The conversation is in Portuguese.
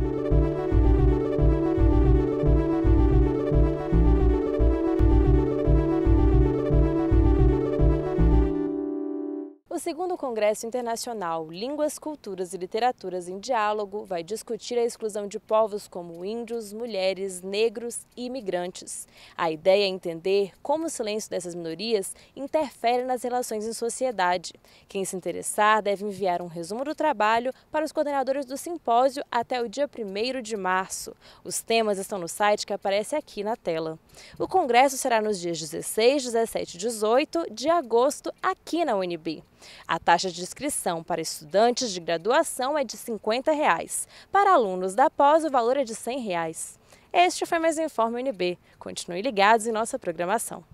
Thank you. O segundo Congresso Internacional Línguas, Culturas e Literaturas em Diálogo vai discutir a exclusão de povos como índios, mulheres, negros e imigrantes. A ideia é entender como o silêncio dessas minorias interfere nas relações em sociedade. Quem se interessar deve enviar um resumo do trabalho para os coordenadores do simpósio até o dia 1 de março. Os temas estão no site que aparece aqui na tela. O congresso será nos dias 16, 17 e 18 de agosto aqui na UNB. A taxa de inscrição para estudantes de graduação é de 50 reais. Para alunos da pós, o valor é de 100 reais. Este foi mais um Informe UNB. Continue ligados em nossa programação.